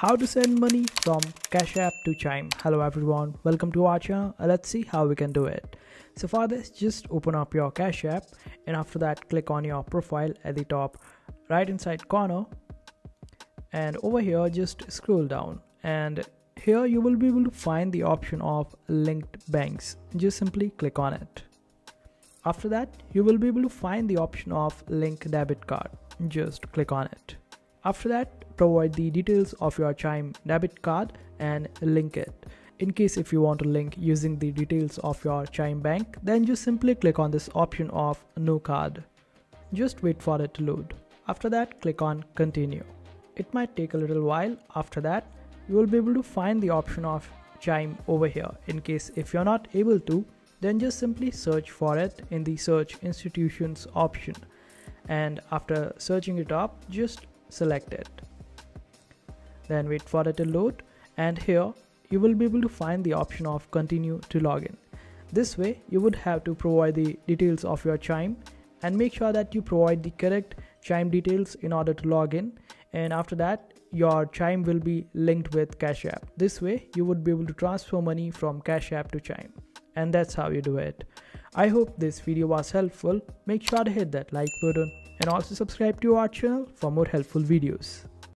how to send money from cash app to chime. Hello everyone. Welcome to our channel uh, let's see how we can do it. So for this just open up your cash app and after that click on your profile at the top right inside corner. And over here just scroll down. And here you will be able to find the option of linked banks. Just simply click on it. After that you will be able to find the option of link debit card. Just click on it after that provide the details of your Chime debit card and link it. In case if you want to link using the details of your Chime bank, then just simply click on this option of no card. Just wait for it to load. After that, click on continue. It might take a little while. After that, you will be able to find the option of Chime over here. In case if you're not able to, then just simply search for it in the search institutions option. And after searching it up, just select it then wait for it to load and here you will be able to find the option of continue to login this way you would have to provide the details of your chime and make sure that you provide the correct chime details in order to log in. And after that your chime will be linked with cash app. This way you would be able to transfer money from cash app to chime. And that's how you do it. I hope this video was helpful. Make sure to hit that like button and also subscribe to our channel for more helpful videos